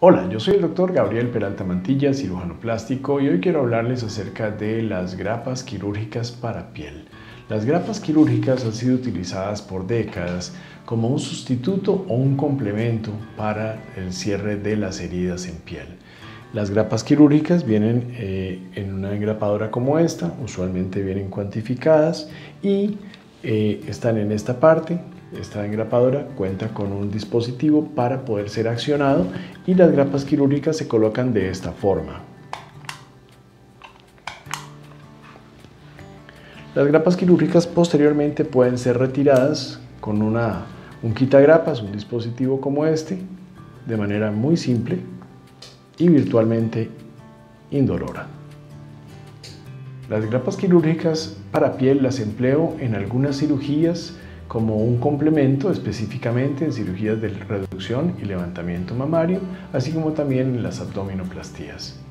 Hola, yo soy el doctor Gabriel Peralta Mantilla, cirujano plástico, y hoy quiero hablarles acerca de las grapas quirúrgicas para piel. Las grapas quirúrgicas han sido utilizadas por décadas como un sustituto o un complemento para el cierre de las heridas en piel. Las grapas quirúrgicas vienen eh, en una engrapadora como esta, usualmente vienen cuantificadas y eh, están en esta parte, esta engrapadora cuenta con un dispositivo para poder ser accionado y las grapas quirúrgicas se colocan de esta forma. Las grapas quirúrgicas posteriormente pueden ser retiradas con una, un quitagrapas, un dispositivo como este, de manera muy simple y virtualmente indolora. Las grapas quirúrgicas para piel las empleo en algunas cirugías como un complemento específicamente en cirugías de reducción y levantamiento mamario, así como también en las abdominoplastías.